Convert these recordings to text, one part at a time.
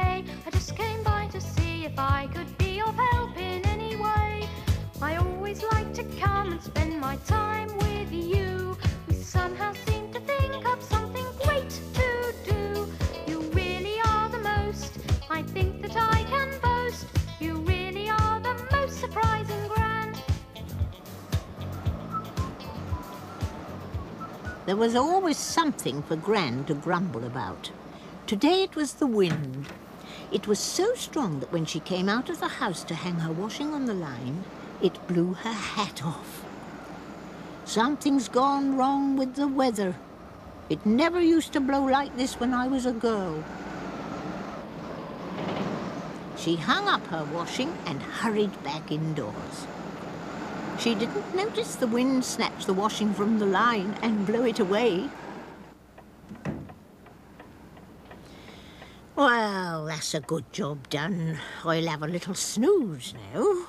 I just came by to see if I could be of help in any way. I always like to come and spend my time with you. We somehow seem to think of something great to do. You really are the most. I think that I can boast. You really are the most surprising Gran. There was always something for Gran to grumble about. Today it was the wind. It was so strong that when she came out of the house to hang her washing on the line, it blew her hat off. Something's gone wrong with the weather. It never used to blow like this when I was a girl. She hung up her washing and hurried back indoors. She didn't notice the wind snatch the washing from the line and blow it away. Well, that's a good job done. I'll have a little snooze now.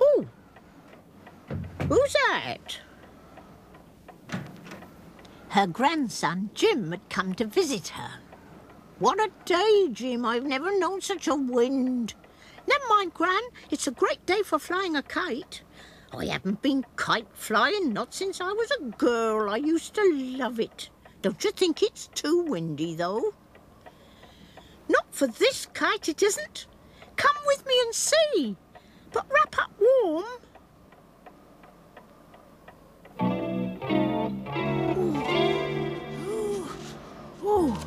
Oh! Who's that? Her grandson, Jim, had come to visit her. What a day, Jim. I've never known such a wind. Never mind, Gran. It's a great day for flying a kite. I haven't been kite flying, not since I was a girl. I used to love it. Don't you think it's too windy, though? Not for this kite, it isn't. Come with me and see. But wrap up warm. Oh,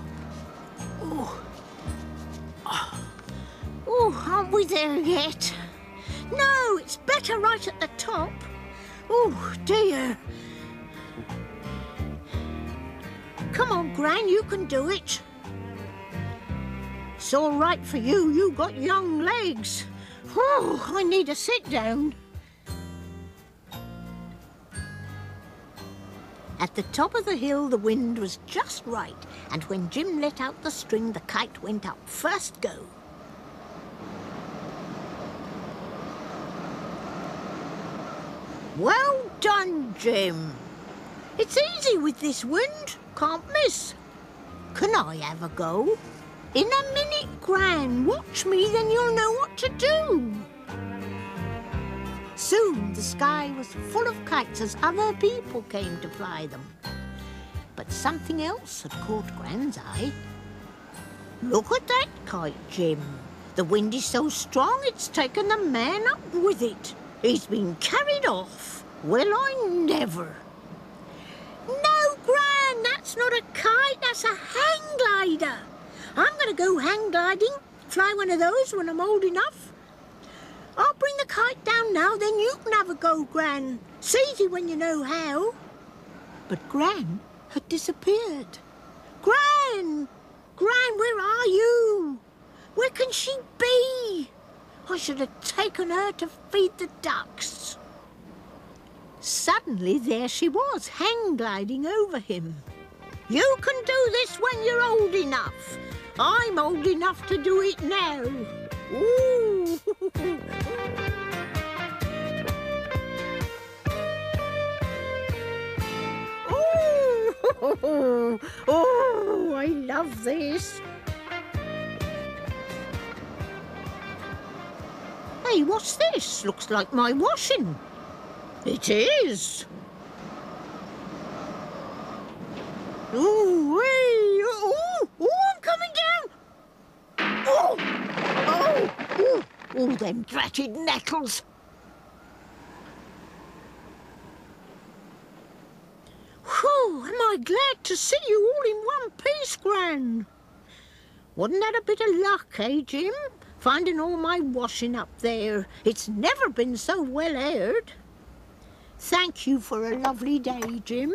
oh, oh, oh, aren't we there yet? No, it's better right at the top. Oh, dear. Come on, Gran, you can do it. It's all right for you. You got young legs. Oh, I need a sit down. At the top of the hill, the wind was just right, and when Jim let out the string, the kite went up first go. Well done, Jim. It's easy with this wind. Can't miss. Can I have a go? In a minute, Gran. Watch me, then you'll know what to do. Soon the sky was full of kites as other people came to fly them. But something else had caught Gran's eye. Look at that kite, Jim. The wind is so strong it's taken the man up with it. He's been carried off. Well, I never. No, Gran, that's not a kite, that's a hang glider. I'm going to go hang gliding, fly one of those when I'm old enough. I'll bring the kite down now, then you can have a go, Gran. It's easy when you know how. But Gran had disappeared. Gran! Gran, where are you? Where can she be? I should have taken her to feed the ducks. Suddenly there she was, hang gliding over him. You can do this when you're old enough. I'm old enough to do it now. Ooh. Ooh. Oh, I love this. Hey, what's this? Looks like my washing. It is. Ooh, wee, ooh, ooh, I'm coming down. Oh, oh, ooh, all them dratted nettles. Whew, am I glad to see you all in one piece, Gran. Wasn't that a bit of luck, eh, Jim? Finding all my washing up there. It's never been so well aired. Thank you for a lovely day, Jim.